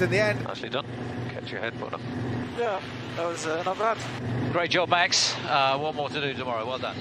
in the end. Nicely done. Catch your head, Potter. Uh, yeah, that was uh, not bad. Great job, Max. Uh, one more to do tomorrow. Well done.